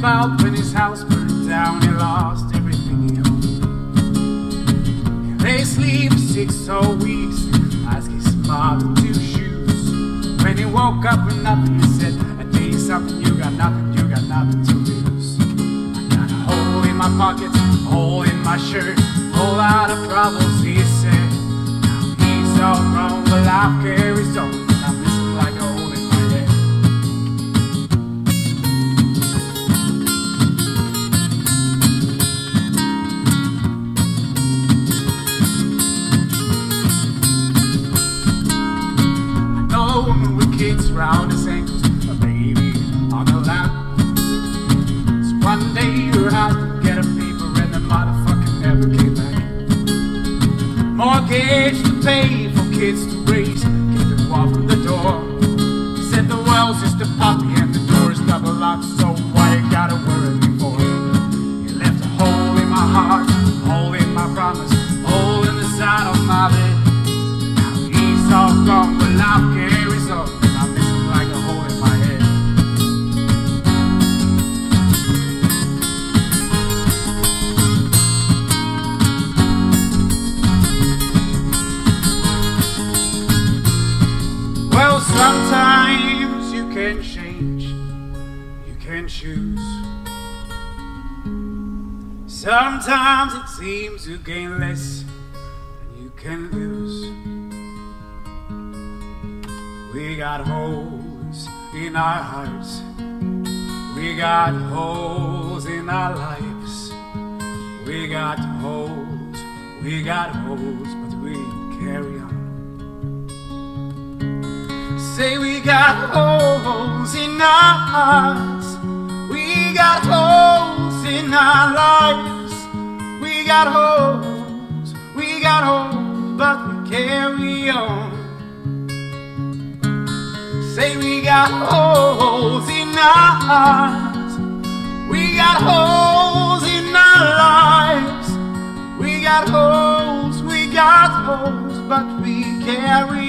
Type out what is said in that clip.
about when his house burned down, he lost everything he owned. He lay asleep six whole weeks, asked his mother to shoes. When he woke up with nothing, he said, I tell you something, you got nothing, you got nothing to lose. I got a hole in my pocket, hole in my shirt, whole lot of problems, he said. Now he's all grown, but life carries with kids round his ankles, a baby on her lap. So one day you're out to get a paper and the motherfucker never came back. Mortgage to pay for kids to raise, keep it walk from the can change, you can choose. Sometimes it seems you gain less than you can lose. We got holes in our hearts, we got holes in our lives. We got holes, we got holes, but we carry on. Say we got holes in our hearts. We got holes in our lives. We got holes, we got holes, but we carry on. Say we got holes in our hearts. We got holes in our lives. We got holes, we got holes, but we carry